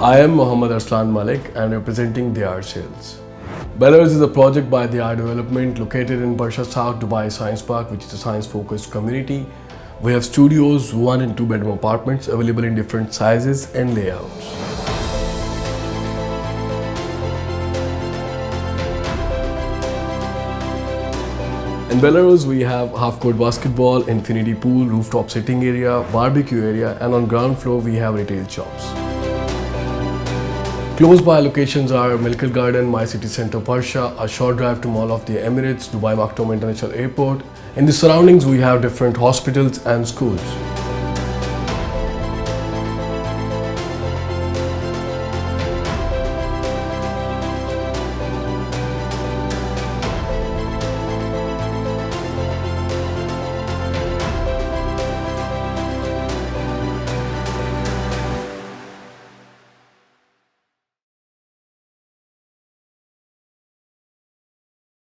I am Mohammad Arslan Malik and representing Deyaar Sales. Bella Rose is a project by Deyaar Development located in Barsha South Dubai Science Park, which is a science-focused community. We have studios, one and two bedroom apartments available in different sizes and layouts. In Bella Rose, we have half-court basketball, infinity pool, rooftop sitting area, barbecue area, and on ground floor we have retail shops. Close by locations are Miracle Garden, My City Centre Barsha, a short drive to Mall of the Emirates, Dubai Maktoum International Airport. In the surroundings, we have different hospitals and schools.